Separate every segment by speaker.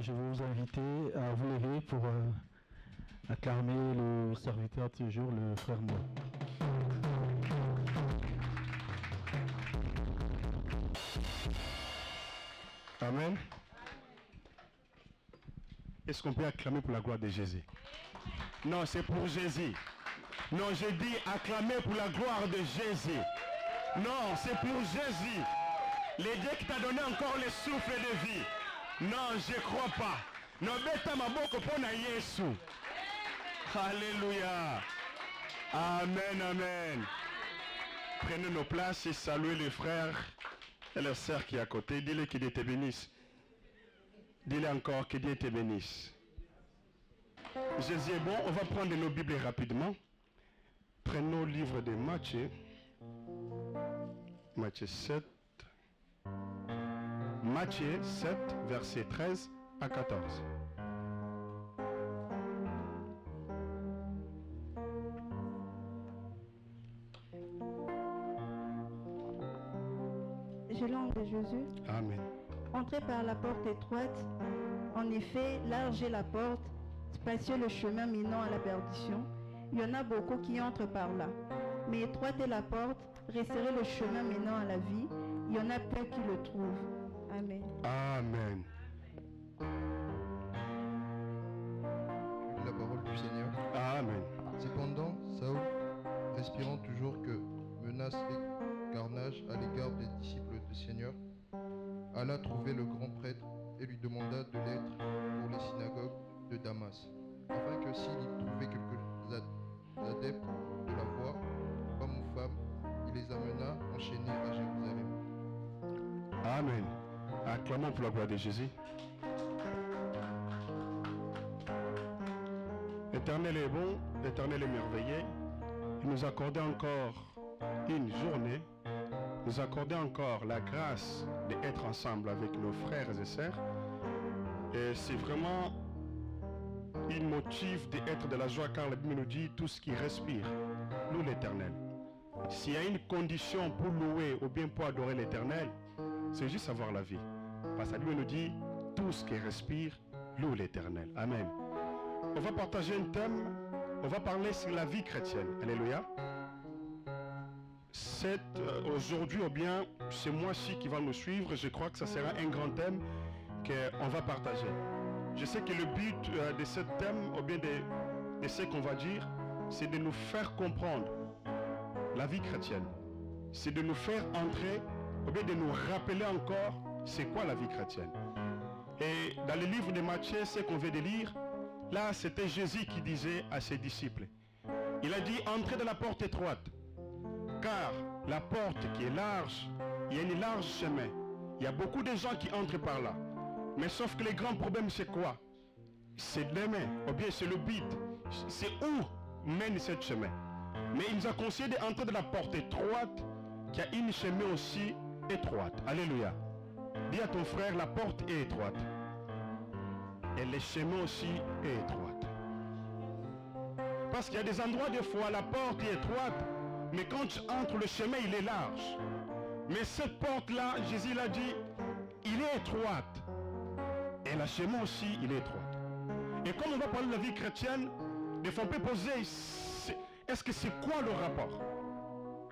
Speaker 1: Je vais vous inviter à vous lever pour euh, acclamer le serviteur de ce jour, le frère Mo.
Speaker 2: Amen. Est-ce qu'on peut acclamer pour la gloire de Jésus? Non, c'est pour Jésus. Non, j'ai dit acclamer pour la gloire de Jésus. Non, c'est pour Jésus. Le Dieu qui t'a donné encore le souffle de vie. Non, je crois pas. Non, beta maboko pona Yesu. Alléluia. Amen, amen. Prenez nos places et saluez les frères et leurs sœurs qui est à côté. Dis-le que Dieu te bénisse. Dis-le encore que Dieu te bénisse. Jésus est bon. On va prendre nos Bibles rapidement. Prenons le livre de Matthieu. Matthieu 7. Matthieu 7, verset 13 à 14.
Speaker 3: Je langue de Jésus.
Speaker 2: Amen.
Speaker 3: Entrez par la porte étroite. En effet, large est la porte, spacieux le chemin menant à la perdition. Il y en a beaucoup qui entrent par là. Mais étroite est la porte, resserré le chemin menant à la vie. Il y en a peu qui le trouvent. Amen.
Speaker 4: La parole du Seigneur.
Speaker 2: Amen.
Speaker 4: Cependant, Saül, respirant toujours que menace et carnage à l'égard des disciples du Seigneur, alla trouver le grand prêtre et lui demanda de l'aide pour les synagogues de Damas, afin que s'il y trouvait quelques ad- adeptes de la foi, hommes ou femmes, il les amena enchaînés à Jérusalem.
Speaker 2: Amen. Acclamons pour la gloire de Jésus. L'éternel est bon, l'éternel est merveilleux. Il nous accordait encore une journée, nous accordait encore la grâce d'être ensemble avec nos frères et sœurs. Et c'est vraiment une motif d'être de la joie car la Bible nous dit tout ce qui respire, loue l'éternel. S'il y a une condition pour louer ou bien pour adorer l'éternel, c'est juste avoir la vie. Parce que la nous dit, tout ce qui respire, loue l'éternel. Amen. On va partager un thème, on va parler sur la vie chrétienne. Alléluia. C'est euh, aujourd'hui ou bien c'est moi-ci qui va nous suivre. Je crois que ça sera un grand thème qu'on va partager. Je sais que le but euh, de ce thème, ou bien de, de ce qu'on va dire, c'est de nous faire comprendre la vie chrétienne. C'est de nous faire entrer, ou bien de nous rappeler encore c'est quoi la vie chrétienne? Et dans le livre de Matthieu, ce qu'on vient de lire, là c'était Jésus qui disait à ses disciples, il a dit entrez de la porte étroite, car la porte qui est large, il y a une large chemin. Il y a beaucoup de gens qui entrent par là. Mais sauf que le grand problème c'est quoi? C'est demain, ou bien c'est le but. C'est où mène ce chemin? Mais il nous a conseillé d'entrer de la porte étroite, qui a une chemin aussi étroite. Alléluia. Dis à ton frère, la porte est étroite. Et le chemin aussi est étroite. Parce qu'il y a des endroits, des fois, la porte est étroite, mais quand tu entres, le chemin, il est large. Mais cette porte-là, Jésus l'a dit, il est étroite. Et le chemin aussi, il est étroite. Et comme on va parler de la vie chrétienne, des fois on peut poser, est-ce que c'est quoi le rapport?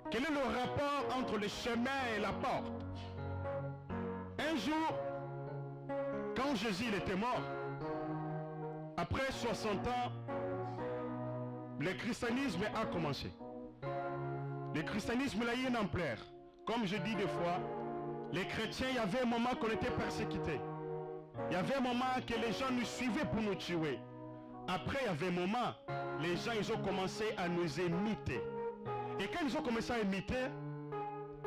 Speaker 2: Quel est le rapport entre le chemin et la porte? Un jour, quand Jésus il était mort, après 60 ans, le christianisme a commencé. Le christianisme a eu une ampleur. Comme je dis des fois, les chrétiens, il y avait un moment qu'on était persécutés. Il y avait un moment que les gens nous suivaient pour nous tuer. Après, il y avait un moment, les gens, ils ont commencé à nous imiter. Et quand ils ont commencé à imiter,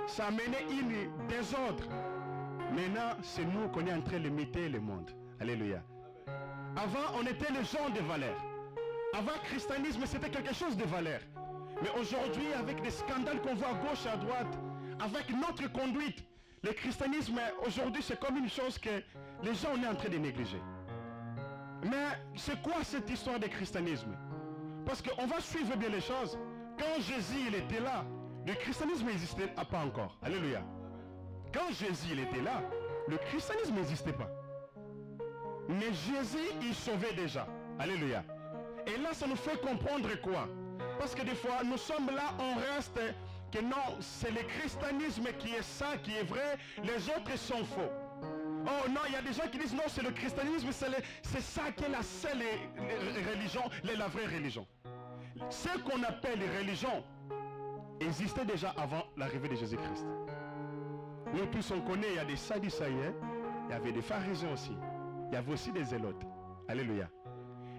Speaker 2: ça a mené une désordre. Maintenant, c'est nous qu'on est en train d'imiter le monde. Alléluia. Avant, on était les gens de valeur. Avant, le christianisme, c'était quelque chose de valeur. Mais aujourd'hui, avec des scandales qu'on voit à gauche à droite, avec notre conduite, le christianisme, aujourd'hui, c'est comme une chose que les gens, on est en train de négliger. Mais c'est quoi cette histoire de christianisme? Parce qu'on va suivre bien les choses. Quand Jésus, il était là, le christianisme n'existait pas encore. Alléluia. Quand Jésus, il était là, le christianisme n'existait pas. Mais Jésus, il sauvait déjà. Alléluia. Et là, ça nous fait comprendre quoi? Parce que des fois, nous sommes là, on reste que non, c'est le christianisme qui est ça, qui est vrai, les autres sont faux. Oh non, il y a des gens qui disent non, c'est le christianisme, c'est ça qui est la seule religion, la vraie religion. Ce qu'on appelle les religions existait déjà avant l'arrivée de Jésus-Christ. Nous tous on connaît, il y a des sadducéens, il y avait des pharisiens aussi, il y avait aussi des zélotes. Alléluia.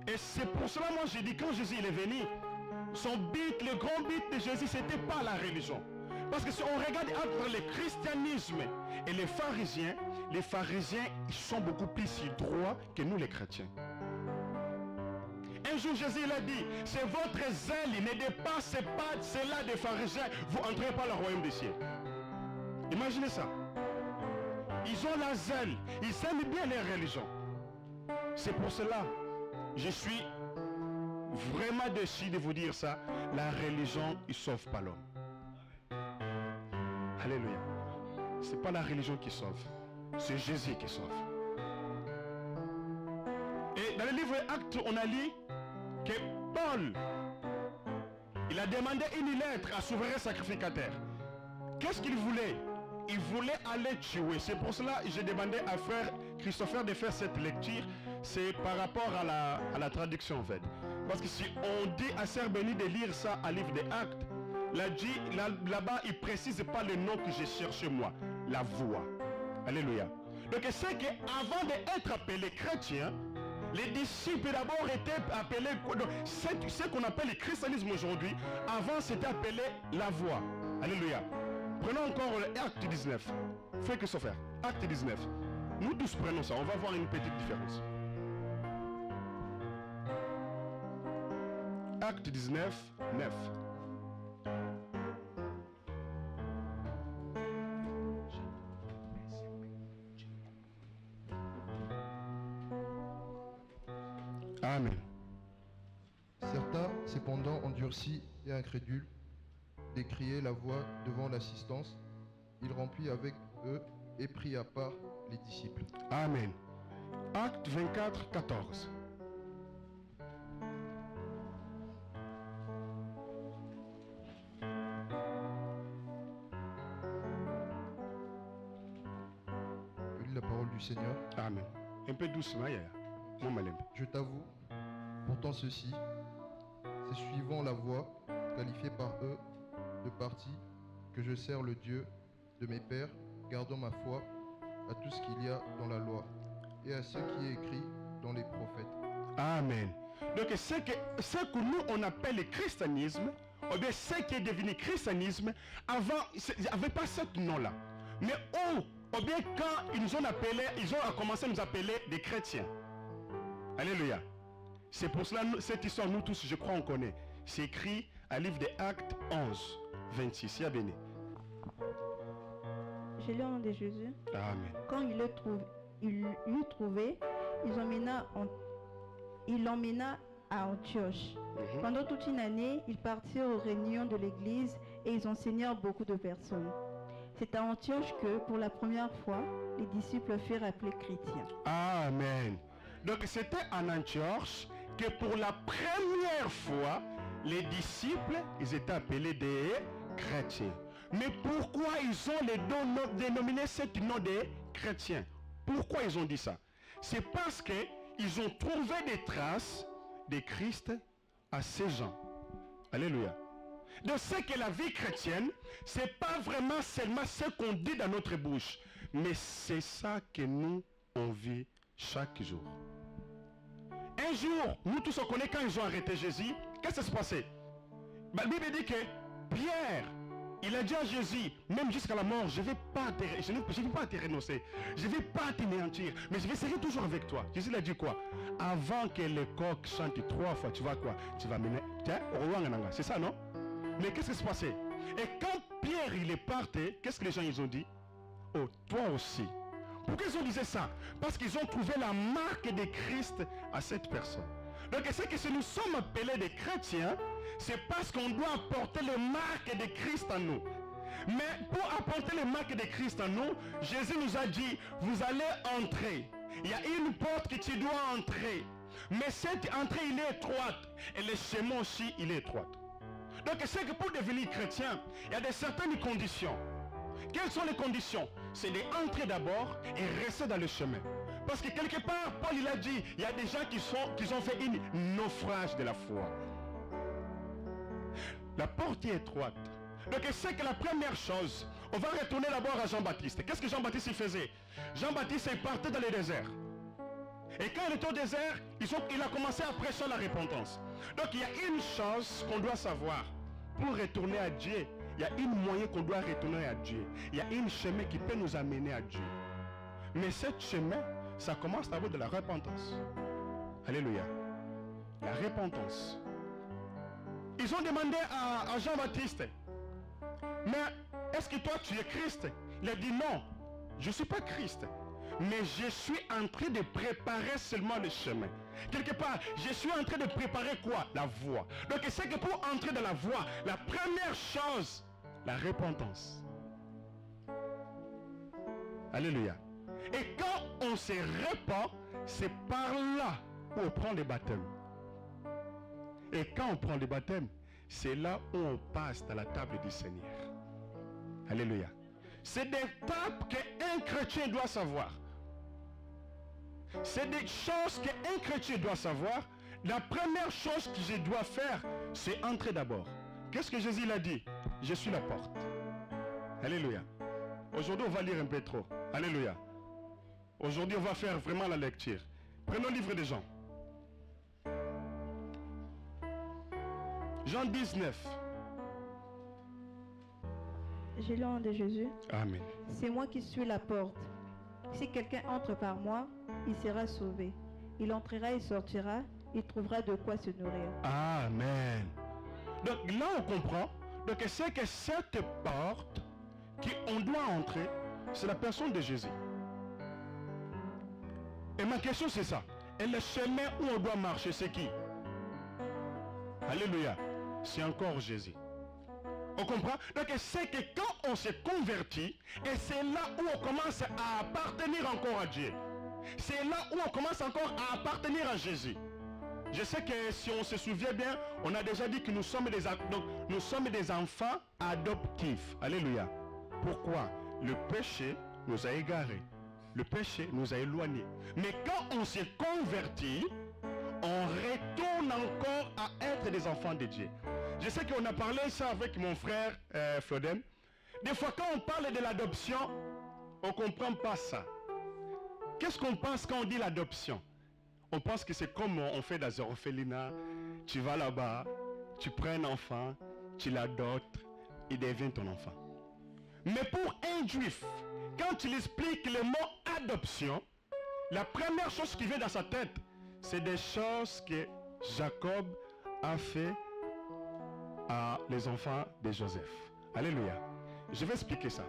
Speaker 2: Et c'est pour cela, moi, j'ai dit, quand Jésus est venu, son but, le grand but de Jésus, ce n'était pas la religion. Parce que si on regarde entre le christianisme et les pharisiens, les pharisiens ils sont beaucoup plus droits que nous les chrétiens. Un jour Jésus l'a dit, c'est votre zèle, ne dépasse pas cela des pharisiens, vous entrez pas dans le royaume des cieux. Imaginez ça. Ils ont la zèle, ils aiment bien les religions. C'est pour cela, je suis vraiment déçu de vous dire ça. La religion, ne sauve pas l'homme. Alléluia. Ce n'est pas la religion qui sauve. C'est Jésus qui sauve. Et dans le livre Actes, on a lu que Paul, il a demandé une lettre à souverain sacrificateur. Qu'est-ce qu'il voulait? Il voulait aller tuer. C'est pour cela que j'ai demandé à frère Christopher de faire cette lecture. C'est par rapport à la, traduction en fait. Parce que si on dit à Sœur Béni de lire ça à livre des actes, là-bas, il ne précise pas le nom que j'ai cherché moi, la voix. Alléluia. Donc c'est qu'avant d'être appelé chrétien, les disciples d'abord étaient appelés, c'est ce qu'on appelle le christianisme aujourd'hui, avant c'était appelé la voix. Alléluia. Prenons encore l'acte 19. Fais que faire. Acte 19. Nous tous prenons ça, on va voir une petite différence. Acte 19, 9. Amen.
Speaker 4: Certains, cependant endurcis et incrédules, décriaient la voix devant l'assistance. Il remplit avec eux et prit à part les disciples.
Speaker 2: Amen. Acte 24, 14.
Speaker 4: Je lis la parole du Seigneur.
Speaker 2: Amen. Un peu doucement.
Speaker 4: Je t'avoue, pourtant ceci, c'est suivant la voie qualifiée par eux de parti que je sers le Dieu de mes pères, gardant ma foi à tout ce qu'il y a dans la loi et à ce qui est écrit dans les prophètes.
Speaker 2: Amen. Donc ce que, ce que nous on appelle le christianisme, ou bien ce qui est devenu christianisme, avant, il n'y avait pas ce nom-là. Mais où, ou bien quand ils nous ont appelé, ils ont commencé à nous appeler des chrétiens. Alléluia. C'est pour cela, cette histoire, nous tous, je crois, on connaît. C'est écrit à livre des Actes 11, 26. Ya béni.
Speaker 3: Je au nom de Jésus.
Speaker 2: Amen.
Speaker 3: Quand il le trouve, il l'eut trouvé, emmena en- il l'emmena à Antioche.
Speaker 2: Mhm.
Speaker 3: Pendant toute une année, ils partirent aux réunions de l'église et ils enseignèrent beaucoup de personnes. C'est à Antioche que, pour la première fois, les disciples furent appelés chrétiens.
Speaker 2: Amen. Donc c'était en Antioche que pour la première fois, les disciples, ils étaient appelés des chrétiens. Mais pourquoi ils ont les dénominé ce nom des chrétiens? Pourquoi ils ont dit ça? C'est parce qu'ils ont trouvé des traces de Christ à ces gens. Alléluia. Donc ce que la vie chrétienne, c'est pas vraiment seulement ce qu'on dit dans notre bouche, mais c'est ça que nous on vit chaque jour. Un jour, nous tous on connaît quand ils ont arrêté Jésus, qu'est-ce qui s'est passé? Bah, La Bible dit que Pierre, il a dit à Jésus, même jusqu'à la mort, je ne vais pas te, je ne, je vais pas te renoncer, je ne vais pas t'anéantir, mais je vais serai toujours avec toi. Jésus il a dit quoi? Avant que le coq chante trois fois, tu vas quoi? Tu vas mener. C'est ça, non? Mais qu'est-ce qui s'est passé Et quand Pierre il est parti, qu'est-ce que les gens ils ont dit? Oh, toi aussi. Pourquoi ils ont dit ça? Parce qu'ils ont trouvé la marque de Christ à cette personne. Donc c'est que si nous sommes appelés des chrétiens, c'est parce qu'on doit apporter les marques de Christ en nous. Mais pour apporter les marques de Christ en nous, Jésus nous a dit, vous allez entrer. Il y a une porte que tu dois entrer. Mais cette entrée, il est étroite. Et le chemin aussi, il est étroit. Donc c'est que pour devenir chrétien, il y a de certaines conditions. Quelles sont les conditions? C'est d'entrer d'abord et rester dans le chemin. Parce que quelque part, Paul il a dit, il y a des gens qui, sont, qui ont fait une naufrage de la foi. La porte est étroite. Donc c'est que la première chose, on va retourner d'abord à Jean-Baptiste. Qu'est-ce que Jean-Baptiste faisait? Jean-Baptiste est parti dans le désert. Et quand il était au désert, il a commencé à prêcher la repentance. Donc il y a une chose qu'on doit savoir. Pour retourner à Dieu, il y a une moyen qu'on doit retourner à Dieu. Il y a une chemin qui peut nous amener à Dieu. Mais ce chemin, ça commence d'abord de la repentance. Alléluia. La repentance. Ils ont demandé à, Jean-Baptiste, mais est-ce que toi tu es Christ? Il a dit non, je ne suis pas Christ. Mais je suis en train de préparer seulement le chemin. Quelque part, je suis en train de préparer quoi? La voie. Donc c'est que pour entrer dans la voie, la première chose, la repentance. Alléluia. Et quand on se répand, c'est par là où on prend le baptême. Et quand on prend le baptême, c'est là où on passe à la table du Seigneur. Alléluia. C'est des étapes qu'un chrétien doit savoir. C'est des choses qu'un chrétien doit savoir. La première chose que je dois faire, c'est entrer d'abord. Qu'est-ce que Jésus a dit? Je suis la porte. Alléluia. Aujourd'hui, on va lire un peu trop. Alléluia. Aujourd'hui, on va faire vraiment la lecture. Prenons le livre de Jean. Jean 19.
Speaker 3: J'ai nom de Jésus.
Speaker 2: Amen.
Speaker 3: C'est moi qui suis la porte. Si quelqu'un entre par moi, il sera sauvé. Il entrera et sortira, il trouvera de quoi se nourrir.
Speaker 2: Amen. Donc là, on comprend. Donc c'est que cette porte qu'on doit entrer, c'est la personne de Jésus. Et ma question, c'est ça. Et le chemin où on doit marcher, c'est qui? Alléluia. C'est encore Jésus. On comprend? Donc c'est que quand on se convertit, et c'est là où on commence à appartenir encore à Dieu. C'est là où on commence encore à appartenir à Jésus. Je sais que si on se souvient bien, on a déjà dit que nous sommes des, nous sommes des enfants adoptifs. Alléluia. Pourquoi? Le péché nous a égarés. Le péché nous a éloignés. Mais quand on s'est converti, on retourne encore à être des enfants de Dieu. Je sais qu'on a parlé ça avec mon frère euh, Flodem. Des fois, quand on parle de l'adoption, on ne comprend pas ça. Qu'est-ce qu'on pense quand on dit l'adoption? On pense que c'est comme on fait dans. Tu vas là-bas, tu prends un enfant, tu l'adoptes, il devient ton enfant. Mais pour un juif, quand il explique le mot adoption, la première chose qui vient dans sa tête, c'est des choses que Jacob a fait à les enfants de Joseph. Alléluia. Je vais expliquer ça.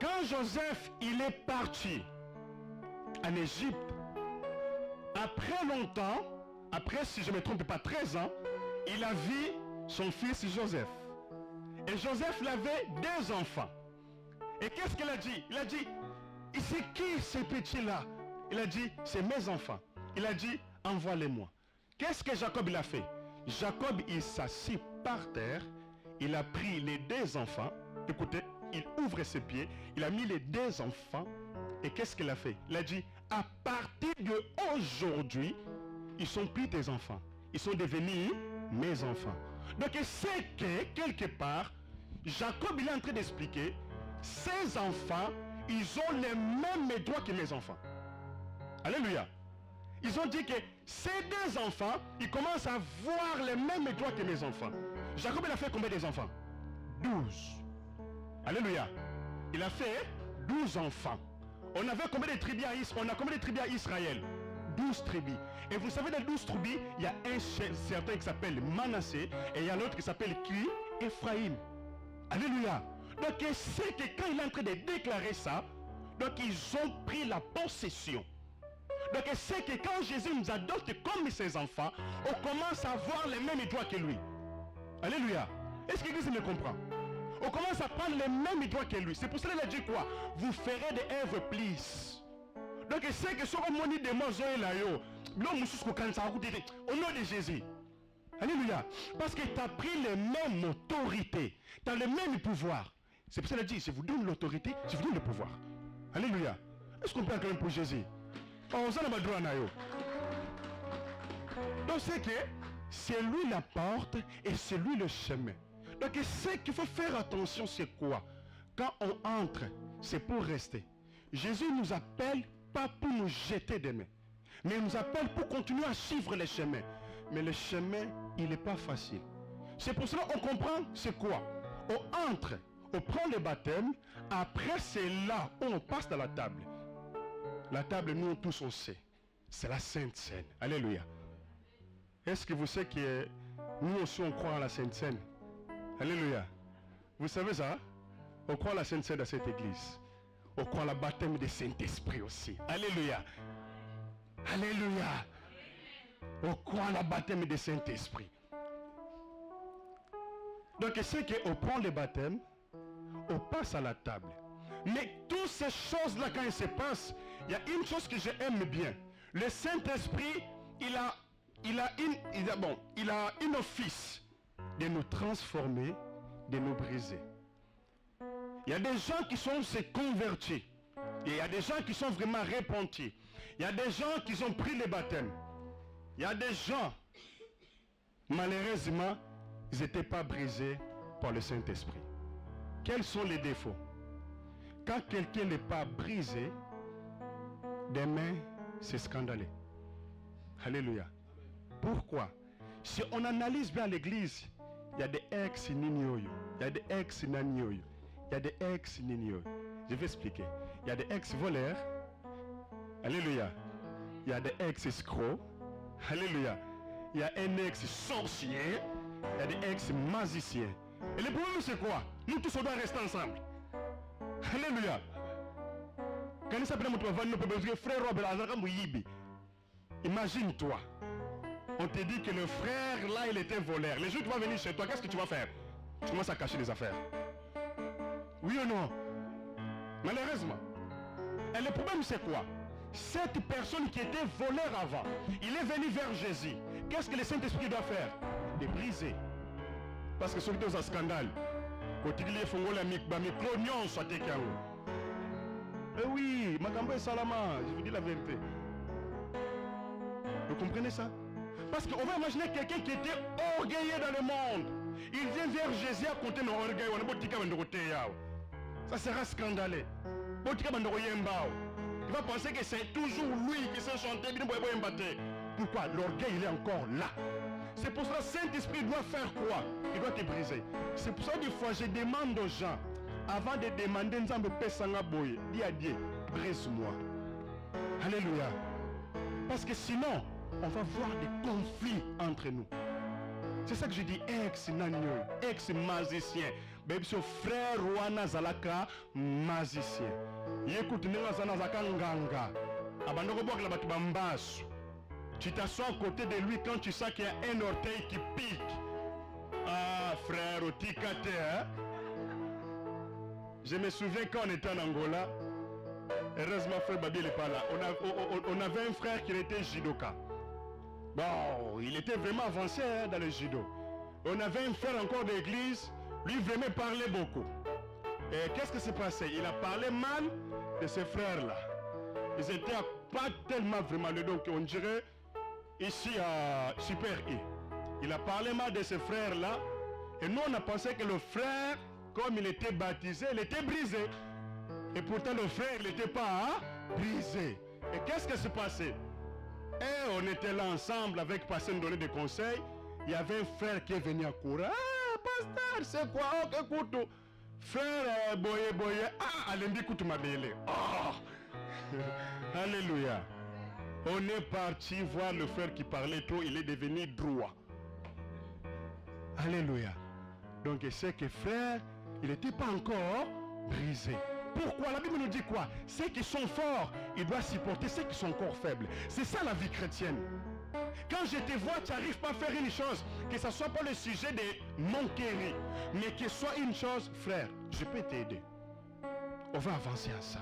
Speaker 2: Quand Joseph, il est parti en Égypte, après longtemps, après, si je ne me trompe pas, 13 ans, il a vu son fils Joseph. Et Joseph avait deux enfants. Et qu'est-ce qu'il a dit? Il a dit, c'est qui ces petits-là? Il a dit, c'est mes enfants. Il a dit, envoie-les-moi. Qu'est-ce que Jacob il a fait? Jacob, il s'assit par terre, il a pris les deux enfants, écoutez, il ouvre ses pieds, il a mis les deux enfants, et qu'est-ce qu'il a fait? Il a dit, à partir d'aujourd'hui, ils sont plus tes enfants, ils sont devenus mes enfants. Donc c'est que, quelque part, Jacob, il est en train d'expliquer, ces enfants, ils ont les mêmes droits que mes enfants. Alléluia. Ils ont dit que ces deux enfants, ils commencent à voir les mêmes droits que mes enfants. Jacob, il a fait combien d'enfants 12. Alléluia. Il a fait 12 enfants. On avait combien de tribus à Israël On a combien de tribus Israël? 12 tribus. Et vous savez, dans 12 tribus, il y a un certain qui s'appelle Manassé et il y a l'autre qui s'appelle qui? Ephraim. Alléluia. Donc c'est que quand il est en train de déclarer ça, donc ils ont pris la possession. Donc c'est que quand Jésus nous adopte comme ses enfants, on commence à avoir les mêmes droits que lui. Alléluia. Est-ce que l'Église me comprend? On commence à prendre les mêmes droits que lui. C'est pour cela qu'il a dit quoi? Vous ferez des œuvres plus. Donc c'est que ce qu'on m'a mots là yo, l'homme au nom de Jésus. Alléluia. Parce que tu as pris les mêmes autorités, tu as le même pouvoir. C'est pour qu'il dit, je vous donne l'autorité, je vous donne le pouvoir. Alléluia. Est-ce qu'on peut acclamer pour Jésus? Oh, n'a pas droit Donc c'est que c'est lui la porte et c'est lui le chemin. Donc ce qu'il faut faire attention, c'est quoi? Quand on entre, c'est pour rester. Jésus nous appelle pas pour nous jeter des mains, mais il nous appelle pour continuer à suivre les chemins. Mais le chemin, il n'est pas facile. C'est pour cela qu'on comprend c'est quoi? On entre, on prend le baptême, après c'est là où on passe dans la table. La table, nous tous on sait. C'est la Sainte Seine. Alléluia. Est-ce que vous savez que nous aussi on croit à la Sainte Seine? Alléluia. Vous savez ça? On croit à la Sainte Seine dans cette église. On croit à la baptême du Saint-Esprit aussi. Alléluia. Alléluia. On croit à la baptême du Saint-Esprit. Donc c'est qu'on prend le baptême, on passe à la table. Mais toutes ces choses-là, quand elles se passent, il y a une chose que j'aime bien. Le Saint-Esprit, il a, il, a une, il, a, bon, il a une office de nous transformer, de nous briser. Il y a des gens qui sont se convertis. Il y a des gens qui sont vraiment repentis. Il y a des gens qui ont pris le baptême. Il y a des gens, malheureusement, ils n'étaient pas brisés par le Saint-Esprit. Quels sont les défauts? Quand quelqu'un n'est pas brisé, demain, c'est scandaleux. Alléluia. Pourquoi? Si on analyse bien l'église, il y a des ex ninioyo, il y a des ex nanioyo, il y a des ex ninioyo. Je vais expliquer. Il y a des ex voleurs. Alléluia. Il y a des ex escrocs. Alléluia. Il y a un ex sorcier. Il y a des ex magiciens. Et le problème c'est quoi? Nous tous on doit rester ensemble. Alléluia. Quand il s'appelle mon frère Robert Imagine-toi. On te dit que le frère là il était voleur. Les jours tu vas venir chez toi, qu'est-ce que tu vas faire? Tu commences à cacher les affaires. Oui ou non? Malheureusement. Et le problème c'est quoi? Cette personne qui était voleur avant, il est venu vers Jésus. Qu'est-ce que le Saint-Esprit doit faire? De briser. Parce que c'est un scandale. Kotikili efongola bamikro nyonso ateki yango eh oui makambo salama je vous dis la vérité. Vous comprenez ça? Parce qu'on va imaginer quelqu'un qui était orgueilleux dans le monde. Il vient vers Jésus à compter nos orgueil est botika bandoko te ça sera scandaleux. Botika il va penser que c'est toujours lui qui boyemba te pourquoi? L'orgueil il est encore là c'est pour ça que Saint-Esprit doit faire quoi? Il doit te briser. C'est pour ça que des fois je demande aux gens, avant de demander Nzambe pesanga boye, dis à Dieu, brise-moi. Alléluia. Parce que sinon, on va voir des conflits entre nous. C'est ça que je dis, ex-nanyo, ex-magicien. Bébé, son frère Wana Zalaka, magicien. Yécoute, nenga zana zaka nganga. Tu t'assois à côté de lui quand tu sens qu'il y a un orteil qui pique. Ah, frère, au ticate, hein? Je me souviens quand on était en Angola. Heureusement, frère Babi n'est pas là. On, avait un frère qui était judoka. Bon, il était vraiment avancé hein, dans le judo. On avait un frère encore d'église. Lui vraiment parlait beaucoup. Et qu'est-ce qui s'est passé? Il a parlé mal de ses frères-là. Ils étaient pas tellement vraiment le donc on dirait ici à Super I. Il a parlé mal de ses frères-là. Et nous, on a pensé que le frère, comme il était baptisé, il était brisé. Et pourtant, le frère, il n'était pas hein, brisé. Et qu'est-ce qui s'est passé? Et on était là ensemble avec Pasteur nous donner des conseils. Il y avait un frère qui est venu à courir. Ah, pasteur, c'est quoi? Oh, écoute, frère Boye Boye. Ah, Alembi Koutoumabele. Oh Alléluia. On est parti voir le frère qui parlait trop, il est devenu droit. Alléluia. Donc c'est que frère, il n'était pas encore brisé. Pourquoi? La Bible nous dit quoi? Ceux qui sont forts, ils doivent supporter ceux qui sont encore faibles. C'est ça la vie chrétienne. Quand je te vois, tu n'arrives pas à faire une chose, que ce ne soit pas le sujet de manquer, mais que ce soit une chose, frère, je peux t'aider. On va avancer à ça.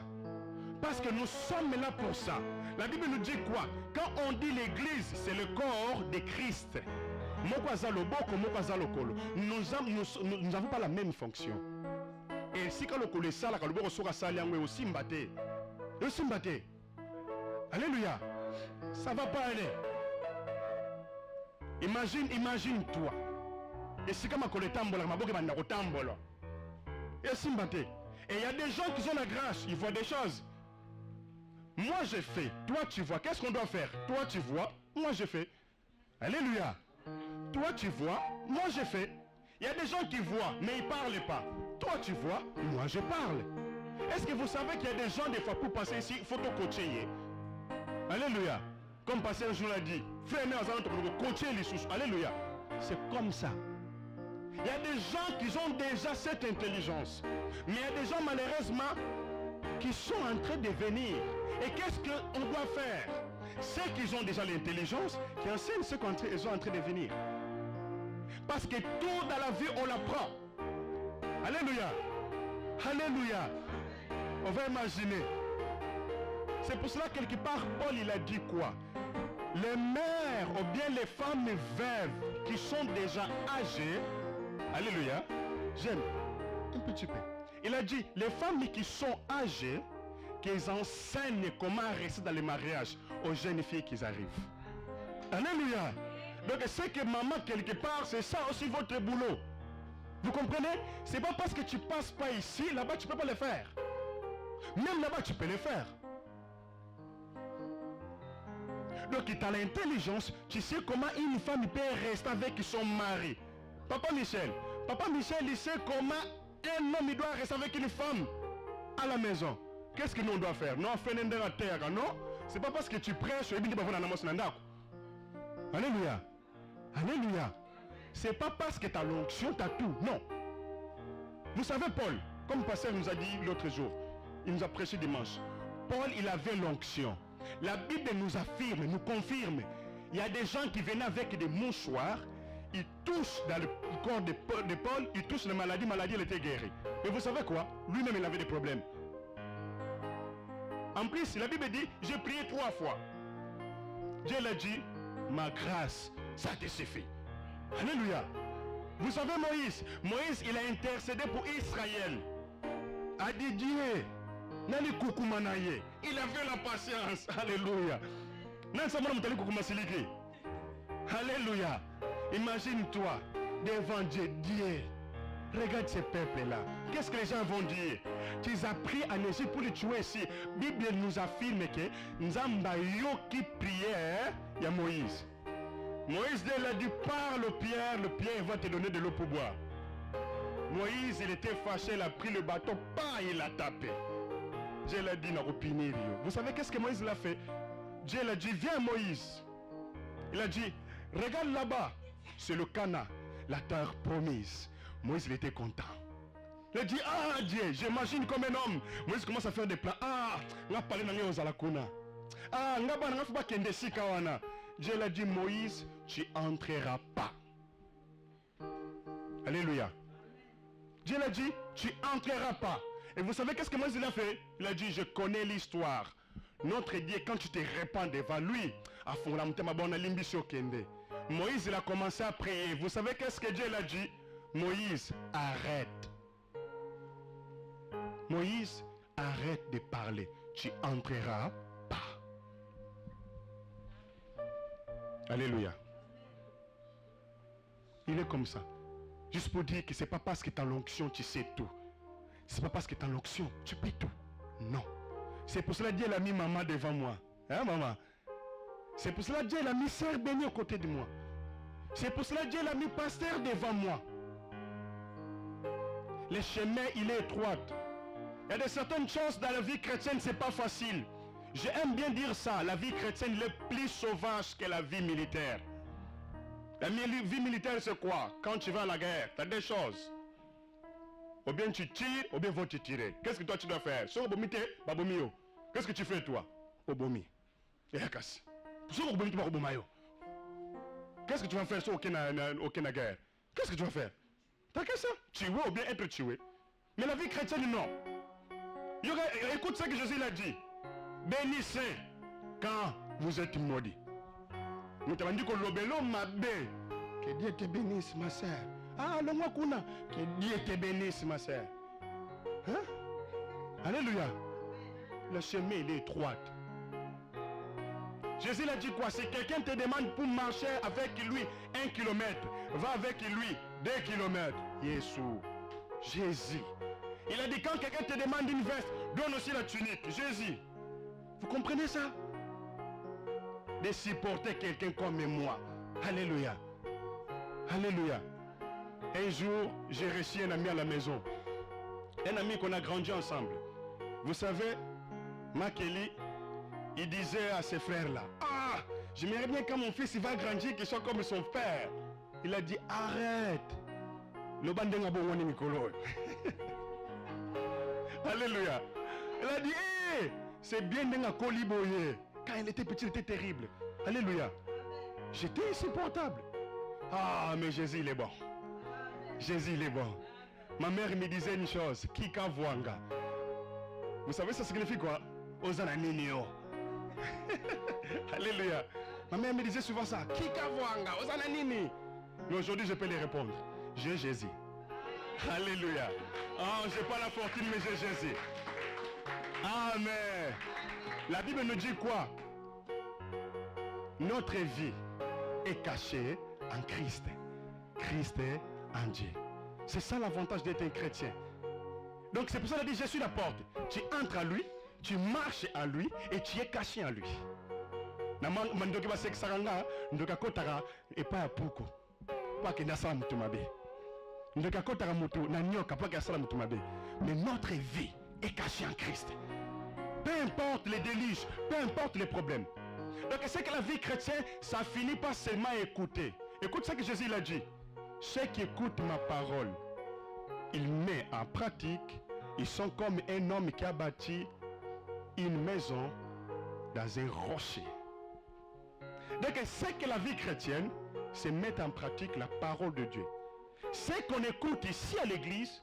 Speaker 2: Parce que nous sommes là pour ça. La Bible nous dit quoi? Quand on dit l'église, c'est le corps de Christ. Nous n'avons pas la même fonction. Et si quand lokolo esalaka loboko soki asali yango osimba te. Osimba te. Alléluia. Ça va pas aller. Imagine imagine toi. Esika makolo etambolaka maboko ebanda kotambola. Esimba te. Et il y a des gens qui ont la grâce. Ils voient des choses moi je fais toi tu vois. Qu'est-ce qu'on doit faire? Toi tu vois. Moi je fais alléluia. Toi tu vois. Moi je fais il y a des gens qui voient mais ils parlent pas. Toi tu vois. Moi je parle. Est-ce que vous savez qu'il y a des gens des fois pour passer ici te coacher alléluia. Comme passer un jour l'a dit frère mais coacher les alléluia. C'est comme ça. Il y a des gens qui ont déjà cette intelligence. Mais il y a des gens malheureusement qui sont en train de venir. Et qu'est-ce qu'on doit faire? Ceux qui ont déjà l'intelligence, qui enseignent ce qu'ils sont en train de venir. Parce que tout dans la vie, on l'apprend. Alléluia. Alléluia. On va imaginer. C'est pour cela, quelque part, Paul, il a dit quoi? Les mères ou bien les femmes veuves qui sont déjà âgées, Alléluia. J'aime un petit peu. Il a dit, les femmes qui sont âgées, qu'ils enseignent comment rester dans les mariages aux jeunes filles qui arrivent. Alléluia. Donc c'est que maman, quelque part, c'est ça aussi votre boulot. Vous comprenez? C'est pas parce que tu passes pas ici, là-bas tu peux pas le faire. Même là-bas tu peux le faire. Donc tu as l'intelligence, tu sais comment une femme peut rester avec son mari. Papa Michel, Papa Michel, il sait comment un homme il doit rester avec une femme à la maison. Qu'est-ce que nous on doit faire? Non, terre, non? C'est pas parce que tu prêches, Alléluia. Alléluia. C'est pas parce que tu as l'onction, tu as tout. Non. Vous savez, Paul, comme le pasteur nous a dit l'autre jour, il nous a prêché dimanche. Paul, il avait l'onction. La Bible nous affirme, nous confirme. Il y a des gens qui venaient avec des mouchoirs, ils touchent dans le corps de Paul, ils touchent les maladies, maladie, il était guéri. Mais vous savez quoi? Lui-même, il avait des problèmes. En plus, la Bible dit, j'ai prié trois fois. Dieu l'a dit, ma grâce, ça te suffit. Alléluia. Vous savez Moïse, Moïse, il a intercédé pour Israël. A dit Dieu, nani kukuma na ye. Il avait la patience. Alléluia. Alléluia. Imagine-toi devant Dieu, Dieu. Regarde ces peuples-là. Qu'est-ce que les gens vont dire? Tu as pris en Égypte pour les tuer ici. Bible nous affirme que Nzamba yo qui y a Moïse. Moïse il a dit parle au Pierre, le Pierre va te donner de l'eau pour boire. Moïse, il était fâché, il a pris le bateau, pas il a tapé. Dieu l'a dit, Vous savez qu'est-ce que Moïse l'a fait? Dieu l'a dit, viens Moïse. Il a dit, regarde là-bas, c'est le Cana, la terre promise. Moïse, il était content. Il dit, ah Dieu, j'imagine comme un homme. Moïse commence à faire des plans. Ah, on a parlé dans les Alakuna. Ah, on a parlé dans. Dieu l'a dit, Moïse, tu entreras pas. Alléluia. Dieu l'a dit, tu entreras pas. Et vous savez qu'est-ce que Moïse a fait? Il a dit, je connais l'histoire. Notre Dieu, quand tu te répands devant lui, Moïse, il a commencé à prier. Vous savez qu'est-ce que Dieu l'a dit? Moïse, arrête. Moïse, arrête de parler. Tu entreras pas. Alléluia. Il est comme ça. Juste pour dire que c'est pas parce que tu as l'onction, tu sais tout. C'est pas parce que tu as l'onction, tu peux tout. Non. C'est pour cela que Dieu l'a mis maman devant moi. Hein, maman? C'est pour cela que Dieu l'a mis sœur bénie aux côtés de moi. C'est pour cela que Dieu l'a mis pasteur devant moi. Le chemin, il est étroit. Il y a de certaines choses dans la vie chrétienne, c'est pas facile. J'aime bien dire ça. La vie chrétienne est plus sauvage que la vie militaire. La vie militaire, c'est quoi? Quand tu vas à la guerre, tu as des choses. Ou bien tu tires, ou bien vont te tirer. Qu'est-ce que toi tu dois faire? Qu'est-ce que tu fais toi? Obomi. Qu'est-ce que tu vas faire? Sur aucune guerre Qu'est-ce que tu vas faire? T'as que ça Tuer ou bien être tué. Mais la vie chrétienne, non. Écoute ce que Jésus l'a dit. bénissez quand vous êtes maudit. moto abandi kolobela mabe que dieu te bénisse ma sœur ah longwa kuna que dieu te bénisse ma sœur hein? alléluia le chemin il est étroite Jésus l'a dit quoi? Si quelqu'un te demande pour marcher avec lui un kilomètre, va avec lui deux kilomètres. Jésus. Jésus. Il a dit quand quelqu'un te demande une veste, donne aussi la tunique. Jésus. Vous comprenez ça? De supporter quelqu'un comme moi. Alléluia. Alléluia. Un jour, j'ai reçu un ami à la maison. Un ami qu'on a grandi ensemble. Vous savez, Makeli, il disait à ses frères-là, Ah, j'aimerais bien quand mon fils il va grandir, qu'il soit comme son père. Il a dit, arrête. Le. Alléluia. Il a dit, hé, c'est bien denga koliboye. Quand il était petit, il était terrible. Alléluia. J'étais insupportable. Ah, mais Jésus, il est bon. Jésus, il est bon. Ma mère me disait une chose, Kika Vuanga. Vous savez, ça signifie quoi? Ozana Ninio. Alléluia. Ma mère me disait souvent ça. Kika Vuanga, Ozana Nini? Mais aujourd'hui, je peux les répondre. J'ai Jésus. Alléluia. Ah, j'ai pas la fortune, mais j'ai Jésus. Amen. La Bible nous dit quoi? Notre vie est cachée en Christ. Christ est en Dieu. C'est ça l'avantage d'être un chrétien. Donc c'est pour ça qu'il dit, je suis la porte. Tu entres à lui, tu marches à lui et tu es caché en lui. Mais notre vie est cachée en christ peu importe les déluges peu importe les problèmes. Donc c'est que la vie chrétienne ça finit pas seulement écouter. Écoute ce que Jésus a dit. Ceux qui écoutent ma parole ils mettent en pratique ils sont comme un homme qui a bâti une maison dans un rocher. Donc c'est que la vie chrétienne, c'est mettre en pratique la parole de Dieu. Ce qu'on écoute ici à l'église,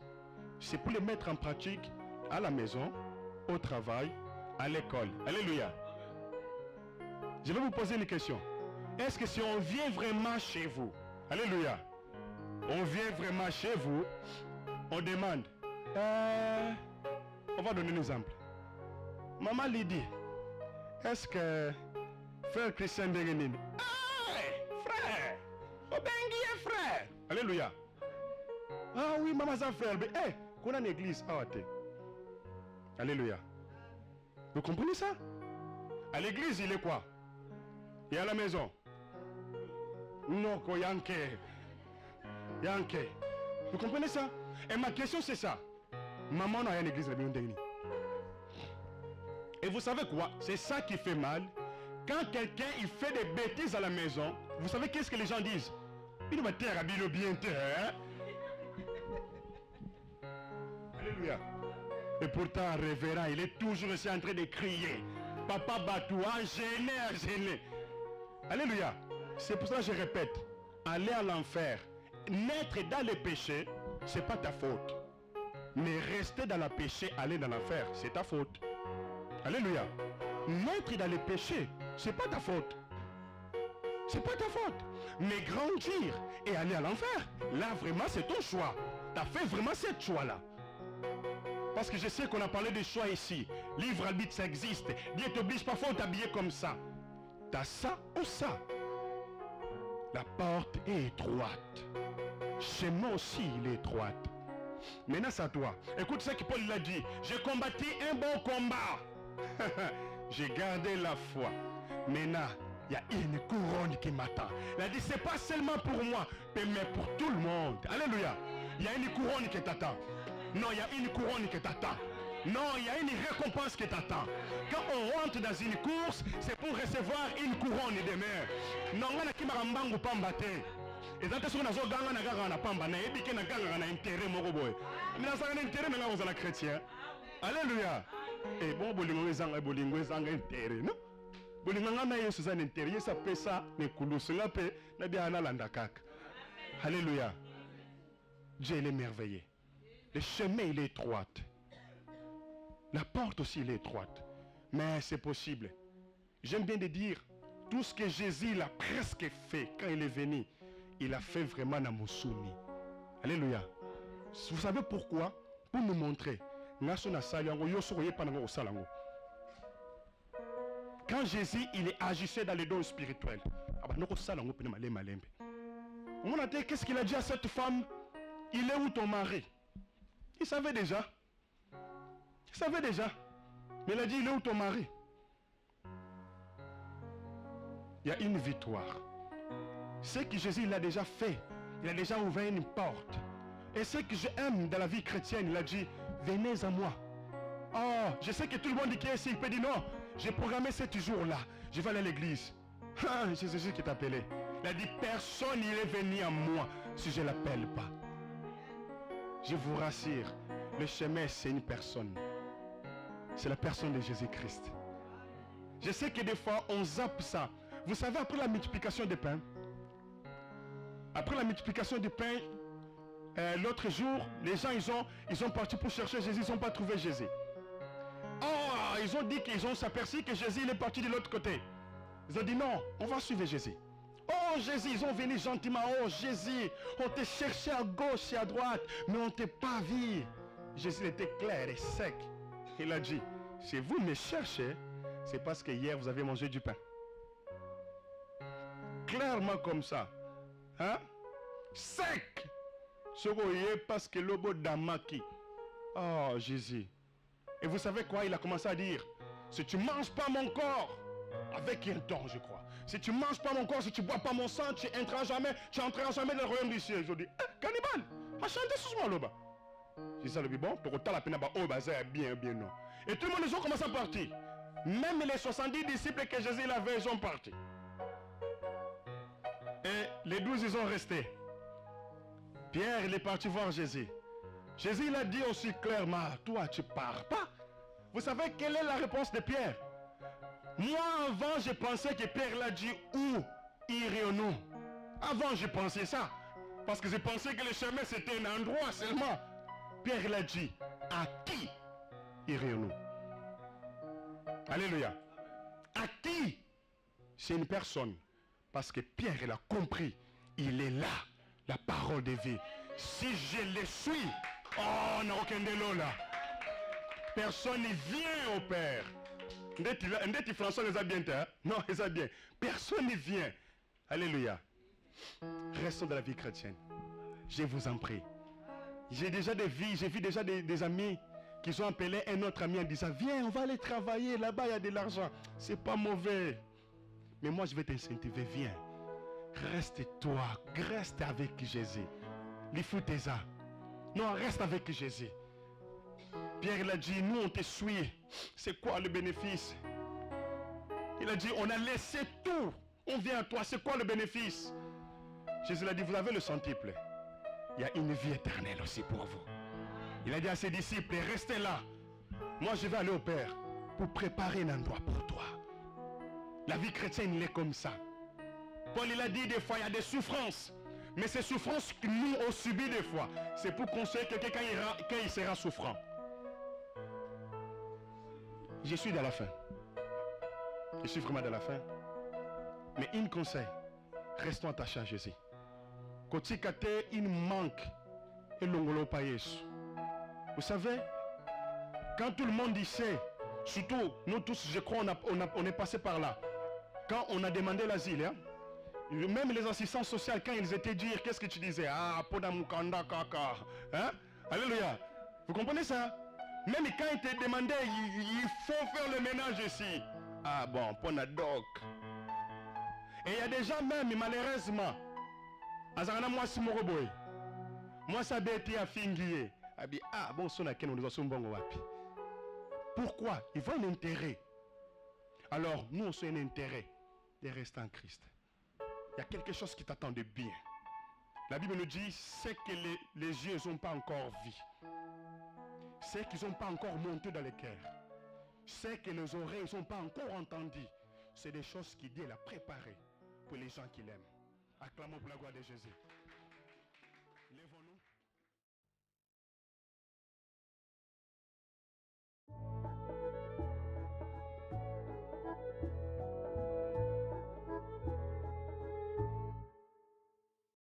Speaker 2: c'est pour les mettre en pratique à la maison, au travail, à l'école. Alléluia. Je vais vous poser une question. Est-ce que si on vient vraiment chez vous, Alléluia, on vient vraiment chez vous, on demande, euh, on va donner un exemple. Maman Lydie, est-ce que frère Christian ndenge nini Hey, frère obengi ye frère alléluia ah oui mama aza frère mais hey, kuna na église awa te alléluia vous comprenez ça? À l'église il est quoi? Et à la maison. Noko yanke yanke vous comprenez ça? Et ma question c'est ça. Maman na na église nini et vous savez quoi? C'est ça qui fait mal. Quand quelqu'un il fait des bêtises à la maison, vous savez qu'est-ce que les gens disent? Il va bilo bien taire. Alléluia. Et pourtant, révérend, il est toujours aussi en train de crier. Papa Batoua, gêné, gêné. Alléluia. C'est pour ça que je répète. Aller à l'enfer, naître dans le péché, c'est pas ta faute. Mais rester dans le péché, aller dans l'enfer, c'est ta faute. Alléluia. Naître dans le péché, c'est pas ta faute. C'est pas ta faute. Mais grandir et aller à l'enfer, là vraiment c'est ton choix. Tu as fait vraiment ce choix-là. Parce que je sais qu'on a parlé de choix ici. Livre arbitre, ça existe. Dieu t'oblige parfois à t'habiller comme ça. T'as ça ou ça. La porte est étroite. Chez moi aussi, il est étroite. Maintenant, c'est à toi. Écoute ce que Paul l'a dit. J'ai combattu un bon combat. J'ai gardé la foi. Maintenant, il y a une couronne qui m'attend. Il a dit, pas seulement pour moi, mais pour tout le monde. Alléluia. Il y a une couronne qui t'attend. Non, il y a une couronne qui t'attend. Non, il y a une récompense qui t'attend. Quand on rentre dans une course, c'est pour recevoir une couronne de mer. Non, on a qui m'a rambangu pamba te. eza te soki nazoganga na kaka na pamba nayebi ke nagangaka na intere moko boye mi nazalaka na intere nanga kozala chrétien alleluya e bongo bolingo ezanga bolingo ezanga intere no bolingo nga na yesu na intere yesu apesa na ekulusu nga mpe nabiaka nalanda kaka alleluya dieu est merveilleux le chemin il est étroite la porte aussi est étroite Mais c'est possible. J'aime bien de dire, tout ce que Jésus a presque fait quand il est venu, il a fait vraiment dans Moussumi. Alléluia. Vous savez pourquoi? Pour nous montrer. Quand Jésus il agissé dans les dons spirituels, on a dit qu'est-ce qu'il a dit à cette femme? Il est où ton mari? Il savait déjà. Il savait déjà. Mais il a dit il est où ton mari? Il y a une victoire. Ce que Jésus il a déjà fait, il a déjà ouvert une porte. Et ce que j'aime dans la vie chrétienne, il a dit, venez à moi. Oh, je sais que tout le monde qu'il est ici, il peut dire non, j'ai programmé ce jour-là, je vais aller à l'église. Ah, c'est Jésus qui t'a appelé. Il a dit, personne n'irait venir à moi si je ne l'appelle pas. Je vous rassure, le chemin, c'est une personne. C'est la personne de Jésus-Christ. Je sais que des fois, on zappe ça. Vous savez, après la multiplication des pains, après la multiplication du pain, euh, l'autre jour, les gens, ils ont, ils sont partis pour chercher Jésus, ils n'ont pas trouvé Jésus. Oh, ils ont dit qu'ils ont s'aperçu que Jésus il est parti de l'autre côté. Ils ont dit non, on va suivre Jésus. Oh Jésus, ils ont venu gentiment. Oh Jésus, on t'a cherché à gauche et à droite, mais on ne pas vu. Jésus était clair et sec. Il a dit, si vous me cherchez, c'est parce que hier vous avez mangé du pain. Clairement comme ça. Hein? Sec. Ce parce que lobo damaki. Oh Jésus. Et vous savez quoi? Il a commencé à dire, si tu manges pas mon corps, avec un don, je crois. Si tu manges pas mon corps, si tu bois pas mon sang, tu entreras jamais, tu entreras jamais dans le royaume du ciel. Je dis, eh, cannibale, a chanté sous moi là-bas. C'est ça le bon, pour autant la peine oh, bah, bien, bien, non. Et tout le monde, ils ont commencé à partir. Même les 70 disciples que Jésus avait, ils sont partis. Et les 12, ils ont resté. Pierre, il est parti voir Jésus. Jésus, il a dit aussi clairement, toi, tu pars pas. Vous savez quelle est la réponse de Pierre? Moi, avant, je pensais que Pierre l'a dit, où irions-nous Avant, je pensais ça. Parce que je pensais que le chemin, c'était un endroit seulement. Pierre l'a dit, à qui irions-nous Alléluia. À qui? C'est une personne. Parce que Pierre, il a compris. Il est là, la parole de vie. Si je le suis, oh, n'a aucun délo là. Personne ne vient au Père. Ndeti François les a bien, hein? Non, les a bien. Personne ne vient. Alléluia. Restons dans la vie chrétienne. Je vous en prie. J'ai déjà des vies, j'ai vu déjà des, amis qui ont appelé un autre ami en disant Viens, on va aller travailler, là-bas il y a de l'argent. C'est pas mauvais. Mais moi je vais t'incentiver, viens. Reste toi, reste avec Jésus. ça. Non, reste avec Jésus. Pierre il a dit, nous on te suit. C'est quoi le bénéfice? Il a dit, on a laissé tout. On vient à toi. C'est quoi le bénéfice? Jésus a dit, vous avez le centuple. Il y a une vie éternelle aussi pour vous. Il a dit à ses disciples, restez là. Moi je vais aller au Père pour préparer un endroit pour toi. La vie chrétienne, il est comme ça. Paul, il a dit des fois, il y a des souffrances. Mais ces souffrances que nous, on subit des fois, c'est pour conseiller quelqu'un quand, quand il sera souffrant. Je suis dans la fin. Je suis vraiment dans la fin. Mais une conseil, restons attachés à Jésus. Kotikate, il manque et l'ongolo Vous savez, quand tout le monde y sait, surtout nous tous, je crois, on, on, est passé par là. Quand on a demandé l'asile, hein, même les assistants sociaux, quand ils étaient dire, qu'est-ce que tu disais? Ah, Podamukanda Kaka. Hein? Alléluia. Vous comprenez ça? Même quand il te demandait, il, faut faire le ménage ici. Ah bon, pour doc. Et il y a des gens même, malheureusement, moi si Moi ça été à fingier. Ah bon, son a nous wapi. Pourquoi? Ils voient un intérêt. Alors, nous, on a un intérêt de rester en Christ. Il y a quelque chose qui t'attend de bien. La Bible nous dit, c'est que les, les yeux n'ont pas encore vu c'est qu'ils n'ont pas encore monté dans les cœurs. C'est que les oreilles ne sont pas encore entendues. C'est des choses qui Dieu a préparées pour les gens qui l'aiment. Acclamons pour la gloire de Jésus.